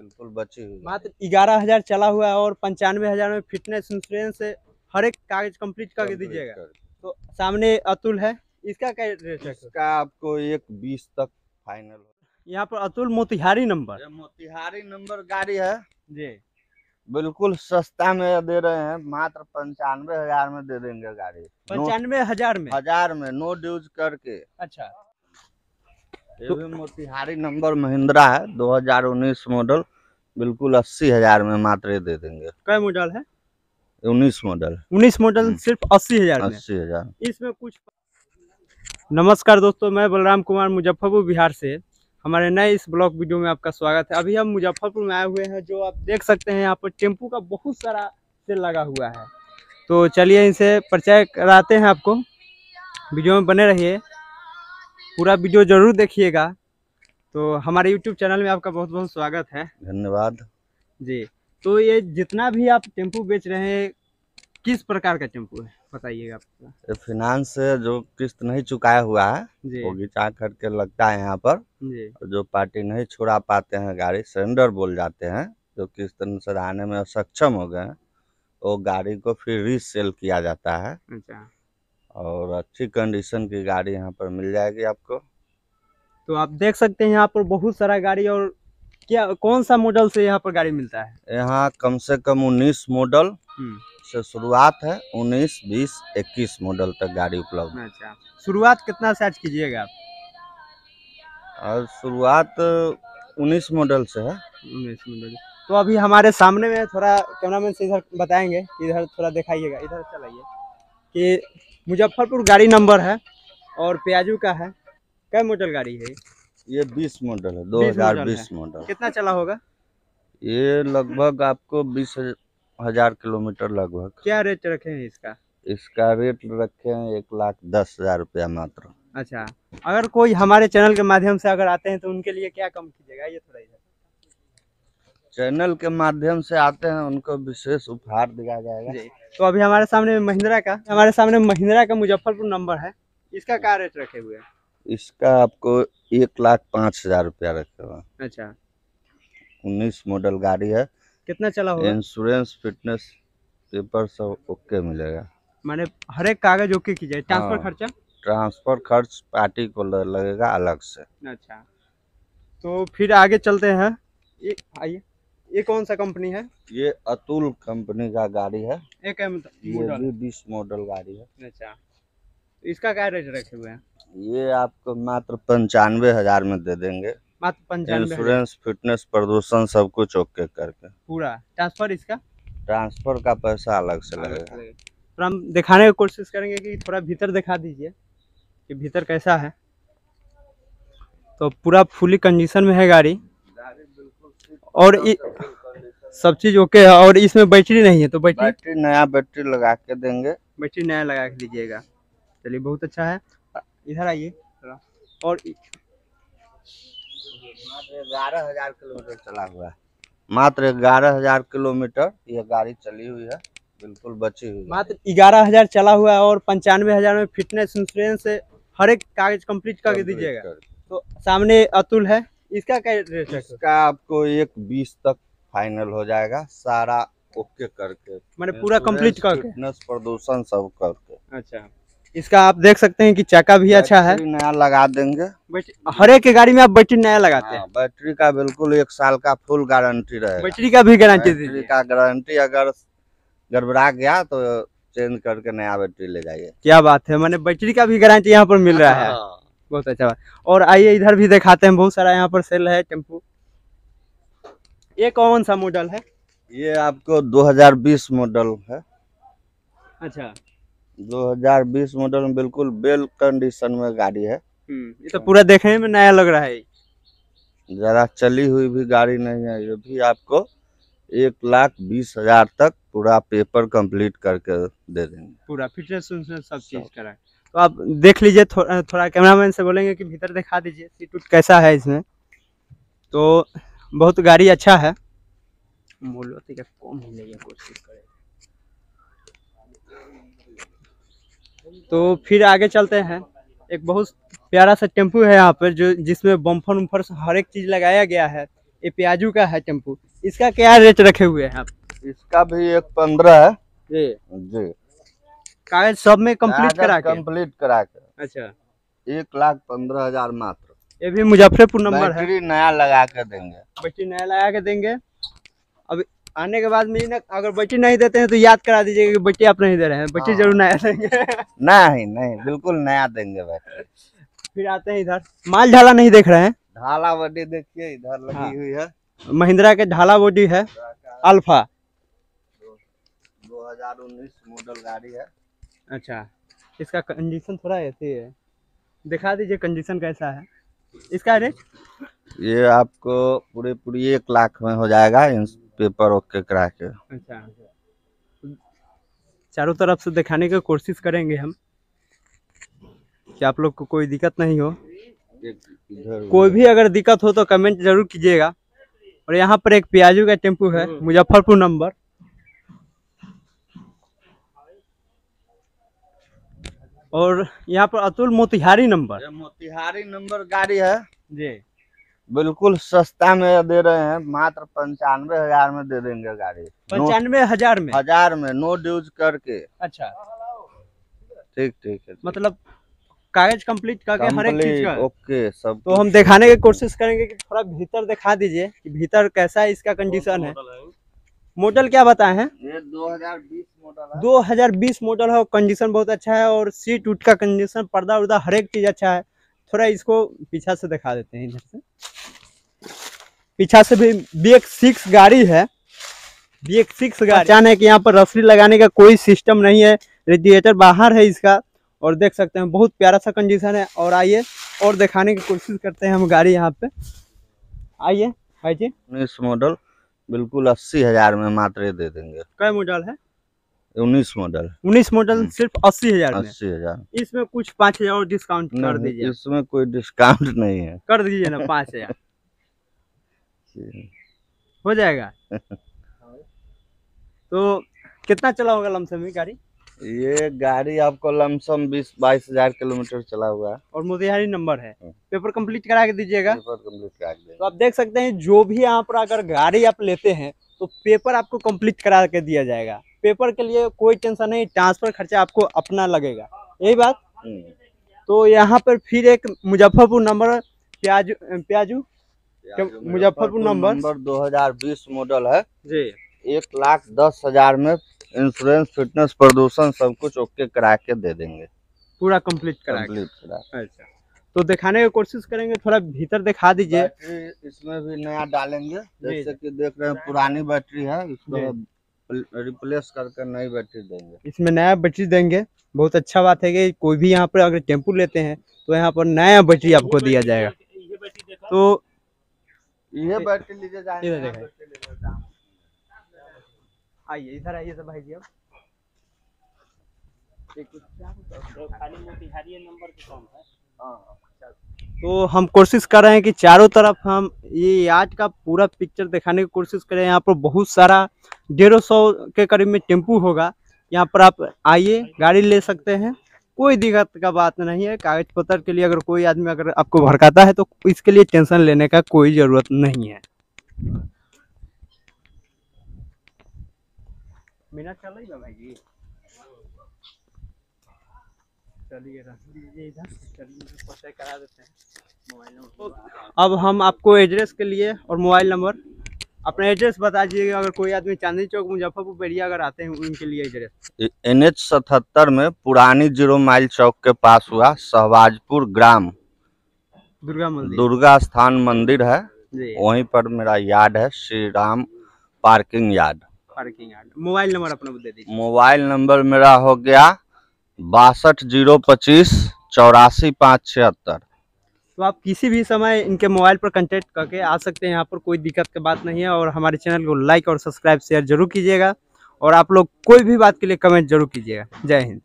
बिल्कुल बची हुई मात्र ग्यारह हज़ार चला हुआ है और पंचानवे हज़ार में फिटनेस इंश्योरेंस हर एक कागज़ कंप्लीट करके दीजिएगा। तो सामने अतुल है। इसका क्या रेट है? इसका आपको एक बीस तक फाइनल यहाँ पर अतुल मोतिहारी नंबर मोतिहारी नंबर गाड़ी है। जी। बिल्कुल सस्ता में दे रहे हैं। मात्र पंचानवे हज़ार में दे देंगे गाड़ी। पंचानवे हज़ार में? हज़ार में नो ड्यूज करके। अच्छा। ये तो- भी मोतिहारी नंबर महिंद्रा है 2019 मॉडल बिल्कुल अस्सी हज़ार में मात्र दे देंगे। क्या मॉडल है? उन्नीस मॉडल उन्नीस मॉडल हम्म। सिर्फ़ अस्सी हज़ार अस्सी हज़ार। इसमें कुछ नमस्कार दोस्तों मैं बलराम कुमार मुजफ्फरपुर बिहार से। हमारे नए इस ब्लॉग वीडियो में आपका स्वागत है। अभी हम मुजफ्फरपुर में आए हुए हैं जो आप देख सकते हैं यहाँ पर टेंपू का बहुत सारा सेल लगा हुआ है। तो चलिए इनसे परिचय कराते हैं आपको। वीडियो में बने रहिए। पूरा वीडियो ज़रूर देखिएगा। तो हमारे यूट्यूब चैनल में आपका बहुत बहुत स्वागत है। धन्यवाद। जी तो ये जितना भी आप टेंपू बेच रहे हैं किस प्रकार का टेंपू है? बताइएगा आप। फिनांस जो किस्त नहीं चुकाया हुआ है जी। वो घिचा करके लगता है यहाँ पर। जी। जो पार्टी नहीं छुड़ा पाते हैं गाड़ी सरेंडर बोल जाते हैं जो किस्त सराहने में सक्षम हो गए वो गाड़ी को फिर रीसेल किया जाता है। अच्छा। और अच्छी कंडीशन की गाड़ी यहाँ पर मिल जाएगी आपको। तो आप देख सकते हैं यहाँ पर बहुत सारा गाड़ी और क्या कौन सा मॉडल से यहाँ पर गाड़ी मिलता है? यहाँ कम से कम उन्नीस मॉडल हम्म, से शुरुआत है उन्नीस बीस इक्कीस मॉडल तक गाड़ी उपलब्ध। है अच्छा। शुरुआत कितना से आज कीजिएगा आप? और शुरुआत उन्नीस मॉडल से है। उन्नीस मॉडल तो अभी हमारे सामने में थोड़ा कैमरामैन से इधर बताएँगे इधर थोड़ा दिखाइएगा इधर चलाइए कि मुजफ्फरपुर गाड़ी नंबर है और प्याजू का है। क्या मॉडल गाड़ी है ये? बीस मॉडल है 20 2020 मॉडल है। मॉडल कितना चला होगा? ये लगभग आपको बीस हज़ार किलोमीटर लगभग। क्या रेट रखे हैं इसका? इसका रेट रखे हैं एक लाख दस हज़ार रुपया मात्र। अच्छा अगर कोई हमारे चैनल के माध्यम से अगर आते हैं तो उनके लिए क्या कम कीजिएगा? ये थोड़ा चैनल के माध्यम से आते हैं उनको विशेष उपहार दिया जाएगा। जी। तो अभी हमारे सामने महिंद्रा का हमारे सामने महिंद्रा का मुजफ्फरपुर नंबर है। इसका क्या रेट रखे हुए हैं? इसका आपको एक लाख पाँच हज़ार रुपया रखे हुआ अच्छा। उन्नीस मॉडल गाड़ी है। कितना चला होगा? इंश्योरेंस फिटनेस पेपर सब ओके मिलेगा। माने हर एक कागज़ ओके कीजिए ट्रांसफ़र हाँ। खर्चा? ट्रांसफ़र खर्च पार्टी को लगेगा अलग से। अच्छा। तो फिर आगे चलते हैं। आइए। ये कौन सा कंपनी है? ये अतुल कंपनी का गाड़ी है। एक ये मॉडल भी बीस मॉडल गाड़ी है। अच्छा। तो इसका क्या रेट रखे हुए हैं? ये आपको मात्र पंचानवे हज़ार में दे देंगे। मात्र पंचानवे इंश्योरेंस फिटनेस प्रदूषण सब कुछ ओके करके। पूरा। ट्रांसफ़र इसका? ट्रांसफ़र का पैसा अलग से लगेगा। तो हम दिखाने की कोशिश करेंगे कि थोड़ा भीतर दिखा दीजिए कि भीतर कैसा है। तो पूरा फुली कंडीशन में है गाड़ी। और इ- सब चीज़ ओके है और इसमें बैटरी नहीं है तो बैटरी बैटरी नया बैटरी लगा के देंगे। बैटरी नया लगा के दीजिएगा। चलिए बहुत अच्छा है। इधर आइए और मात्र ग्यारह हज़ार किलोमीटर चला हुआ है। मात्र ग्यारह हज़ार किलोमीटर ये गाड़ी चली हुई है बिल्कुल बची हुई मात्र ग्यारह हज़ार चला हुआ है और पंचानवे हज़ार में फिटनेस इंश्योरेंस हर एक कागज़ कंप्लीट करके दीजिएगा। तो सामने अतुल है। इसका क्या रेट है? इसका आपको एक बीस तक फाइनल हो जाएगा। सारा ओके करके। मैंने पूरा कंप्लीट करके? फिटनेस प्रदूषण सब करके। अच्छा। इसका आप देख सकते हैं कि चक्का भी अच्छा है। नया लगा देंगे। हर एक गाड़ी में आप बैटरी नया लगाते हैं। हाँ, बैटरी का बिल्कुल एक साल का फुल गारंटी रहे बैटरी का भी गारंटी बैटरी का गारंटी अगर गड़बड़ा गया तो चेंज करके नया बैटरी ले जाइए। क्या बात है मैंने बैटरी का भी गारंटी यहाँ पर मिल रहा है। हाँ। बहुत अच्छा बात और आइए इधर भी दिखाते हैं बहुत सारा यहाँ पर सेल है टेंपू। ये कौन सा मॉडल है? ये आपको 2020 मॉडल है। अच्छा। 2020 मॉडल में बिल्कुल बेल कंडीशन में गाड़ी है। हम्म ये तो पूरा देखने में नया लग रहा है। जरा चली हुई भी गाड़ी नहीं है ये भी आपको एक लाख बीस हज़ार तक पूरा पेपर कंप्लीट करके दे देंगे। पूरा फिटनेस सब। चीज़ करा तो आप देख लीजिए थोड़ा थोड़ा कैमरामैन से बोलेंगे कि भीतर दिखा दीजिए सीट उट कैसा है इसमें। तो बहुत गाड़ी अच्छा है। मूल्य कम कोशिश करें। तो फिर आगे चलते हैं। एक बहुत प्यारा सा टेंपू है यहाँ पर जो जिसमें बम्फर उम्फर हर एक चीज़ लगाया गया है। ये प्याजू का है टेंपू। इसका क्या रेट रखे हुए हैं आप? इसका भी एक पंद्रह है। जी। जी। कागज़ सब में कंप्लीट करा के कंप्लीट करा के अच्छा। एक लाख पंद्रह हज़ार मात्र। ये भी मुजफ्फरपुर नंबर है। नया लगा के देंगे। बैटरी नया लगा के देंगे। अब आने के बाद में ना अगर बैटरी नहीं देते हैं तो याद करा दीजिएगा कि बैटरी आप नहीं दे रहे हैं। बैटरी हाँ। ज़रूर नया देंगे। नहीं नहीं बिल्कुल नया देंगे बैटरी। फिर आते हैं इधर। माल ढाला नहीं देख रहे हैं। ढाला बड्डी देखिए इधर लगी हाँ। हुई है। महिंद्रा के ढाला बॉडी है। अल्फ़ा। दो हज़ार उन्नीस मॉडल गाड़ी है। अच्छा। इसका कंडीशन थोड़ा ऐसे है दिखा दीजिए कंडीशन कैसा है। इसका रेट ये आपको पूरे पूरी एक लाख में हो जाएगा पेपर ओके करा के अच्छा। चारों तरफ़ से दिखाने की कोशिश करेंगे हम। कि आप लोग को कोई दिक्कत नहीं हो। कोई भी अगर दिक्कत हो तो कमेंट ज़रूर कीजिएगा। और यहाँ पर एक प्याजू का टेंपू है मुजफ्फरपुर नंबर। और यहाँ पर अतुल मोतिहारी नंबर। मोतिहारी नंबर गाड़ी है। जी। बिल्कुल सस्ता में दे रहे हैं मात्र पंचानवे हज़ार में दे देंगे गाड़ी। पंचानवे हज़ार में? हज़ार में नो ड्यूज करके। अच्छा। ठीक ठीक है मतलब कागज़ कंप्लीट करके हर एक चीज़ का? ओके सब तो हम दिखाने की कोशिश करेंगे कि थोड़ा भीतर दिखा दीजिए कि भीतर कैसा है। इसका कंडीशन है। मॉडल क्या बताए हैं? ये 2020 मॉडल है। 2020 मॉडल है कंडीशन बहुत अच्छा है और सीट उट का कंडीशन पर्दा उर्दा हर एक चीज़ अच्छा है। थोड़ा इसको पीछा से दिखा देते हैं इधर से। पीछा से भी बी सिक्स गाड़ी है। बी सिक्स गाड़ी। पहचान है कि यहाँ पर रसरी लगाने का कोई सिस्टम नहीं है। रेडिएटर बाहर है इसका और देख सकते हैं बहुत प्यारा सा कंडीशन है। और आइए और दिखाने की कोशिश करते हैं हम गाड़ी यहाँ पे। आइए भाई जी मॉडल बिल्कुल अस्सी हज़ार में मात्र दे देंगे। क्या मॉडल है? उन्नीस मॉडल उन्नीस मॉडल सिर्फ़ अस्सी हज़ार अस्सी हज़ार। इसमें कुछ पाँच हज़ार और डिस्काउंट कर दीजिए। इसमें कोई डिस्काउंट नहीं है। कर दीजिए ना पाँच हज़ार। हो जाएगा। तो कितना चला होगा लमसम गाड़ी? ये गाड़ी आपको लमसम बीस बाईस हज़ार किलोमीटर चला हुआ है। और मोतिहारी नंबर है। हाँ। पेपर कंप्लीट करा के दीजिएगा। पेपर कंप्लीट करा के तो आप देख सकते हैं जो भी यहाँ पर अगर गाड़ी आप लेते हैं तो पेपर आपको कंप्लीट करा के दिया जाएगा। पेपर के लिए कोई टेंशन नहीं ट्रांसफ़र खर्चा आपको अपना लगेगा। यही बात? तो यहाँ पर फिर एक मुजफ्फरपुर नंबर प्याजू प्याजू? हम्म। मुजफ्फरपुर नंबर? नंबर 2020 मॉडल है। जी। एक लाख दस हज़ार में इंश्योरेंस फिटनेस प्रदूषण सब कुछ ओके करा के दे देंगे। पूरा कंप्लीट करा कंप्लीट करा। अच्छा। तो दिखाने की कोशिश करेंगे थोड़ा भीतर दिखा दीजिए। इसमें भी नया डालेंगे जैसे कि देख रहे हैं पुरानी बैटरी है इसको रिप्लेस करके नई बैटरी देंगे। इसमें नया बैटरी देंगे बहुत अच्छा बात है कि कोई भी यहाँ पर अगर टेंपू लेते हैं तो यहाँ पर नया बैटरी आपको दिया जाएगा। तो ये बैटरी लीजिए जाएँगे इधर यहाँ दिखाइए। बैटरी लीजिए जाएँगे। आइए इधर आइए सब भाई जी अब। तो हम कोशिश कर रहे हैं कि चारों तरफ़ हम ये आज का पूरा पिक्चर दिखाने की कोशिश करें। यहाँ पर बहुत सारा डेढ़ सौ के करीब में टेंपू होगा। यहाँ पर आप आइए गाड़ी ले सकते हैं। कोई दिक्कत का बात नहीं है। कागज़ पत्र के लिए अगर कोई आदमी अगर आपको भड़काता है तो इसके लिए टेंशन लेने का कोई ज़रूरत नहीं है। मिनट चल रही भाई जी। चलिए इधर। चलिए करा देते हैं। मोबाइल नंबर अब हम आपको एड्रेस के लिए और मोबाइल नंबर अपना एड्रेस बता दीजिएगा। अगर कोई आदमी चांदनी चौक मुजफ्फरपुर बेरिया अगर आते हैं उनके लिए एड्रेस। एन एच सतहत्तर में पुरानी ज़ीरो माइल चौक के पास हुआ सहबाजपुर ग्राम। दुर्गा मंदिर। दुर्गा स्थान मंदिर है। जी। वहीं पर मेरा यार्ड है Shri Ram parking yard. Parking yard mobile number अपना दे दीजिए। मोबाइल नंबर मेरा हो गया बासठ ज़ीरो पच्चीस चौरासी पाँच छिहत्तर। तो आप किसी भी समय इनके मोबाइल पर कंटेक्ट करके आ सकते हैं। यहाँ पर कोई दिक्कत की बात नहीं है और हमारे चैनल को लाइक और सब्सक्राइब शेयर ज़रूर कीजिएगा। और आप लोग कोई भी बात के लिए कमेंट ज़रूर कीजिएगा। जय हिंद।